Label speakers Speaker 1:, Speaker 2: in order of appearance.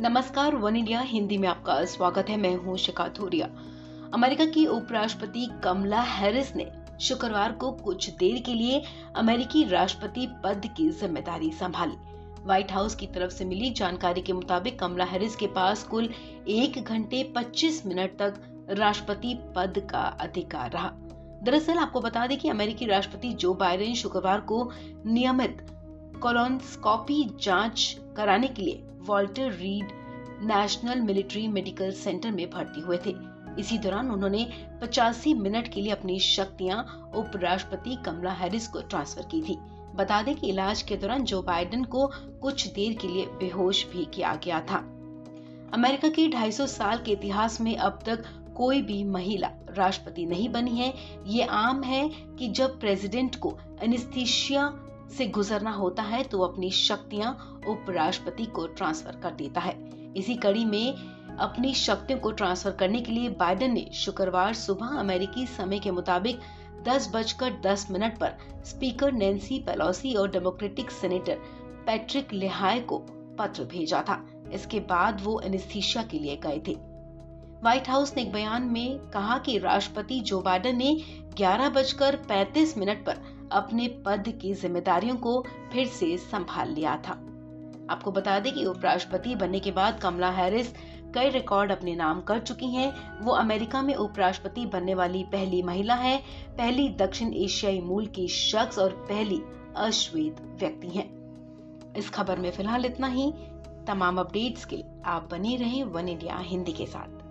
Speaker 1: नमस्कार, one India, Hindi में आपका स्वागत है। मैं हूँ शिका थोरिया अमेरिका की उपराष्ट्रपति कमला हैरिस ने शुक्रवार को कुछ देर के लिए अमेरिकी राष्ट्रपति पद की ज़िम्मेदारी संभाली। व्हाइट हाउस की तरफ़ से मिली जानकारी के मुताबिक कमला हैरिस के पास कुल एक घंटे 25 मिनट तक राष्ट्रपति पद का अधिकार रहा। दरअसल आपको बता दें कि अमेरिकी राष्ट्रपति जो बाइडेन शुक्रवार को नियमित कोलोनस्कोपी जाँच कराने के लिए Walter Reed National Military Medical Center में भर्ती हुए थे। इसी दौरान उन्होंने पचासी मिनट के लिए अपनी शक्तियाँ, उपराष्ट्रपति कमला हैरिस को ट्रांसफ़र की थी। बता दें कि इलाज के दौरान जो बाइडेन को कुछ देर के लिए बेहोश भी किया गया था। अमेरिका के 250 साल के इतिहास में अब तक कोई भी महिला राष्ट्रपति नहीं बनी है। ये आम है कि जब प्रेसिडेंट को एनिस्थीसिया से गुजरना होता है तो अपनी शक्तियाँ उपराष्ट्रपति को ट्रांसफ़र कर देता है। इसी कड़ी में अपनी शक्तियों को ट्रांसफ़र करने के लिए बाइडेन ने शुक्रवार सुबह अमेरिकी समय के मुताबिक दस बजकर दस मिनट पर स्पीकर नैन्सी पेलोसी और डेमोक्रेटिक सेनेटर पैट्रिक लेहाय को पत्र भेजा था। इसके बाद वो एनिस्थीसिया के लिए गए थे। व्हाइट हाउस ने एक बयान में कहा कि राष्ट्रपति जो बाइडेन ने ग्यारह बजकर पैंतीस मिनट पर अपने पद की जिम्मेदारियों को फिर से संभाल लिया था। आपको बता दें कि उपराष्ट्रपति बनने के बाद कमला हैरिस कई रिकॉर्ड अपने नाम कर चुकी हैं। वो अमेरिका में उपराष्ट्रपति बनने वाली पहली महिला है। पहली दक्षिण एशियाई मूल की शख्स और पहली अश्वेत व्यक्ति हैं। इस खबर में फ़िलहाल इतना ही। तमाम अपडेट्स के लिए आप बने रहें वन इंडिया हिंदी के साथ।